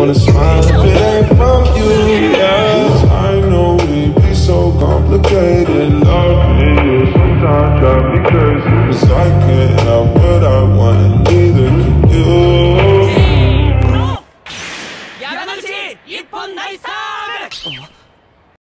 wanna smile if it ain't from you, yeah. I know we be so complicated. Love me sometimes drive me crazy. Cause I can't have what I want, neither can you. 山口一本ナイスサーブ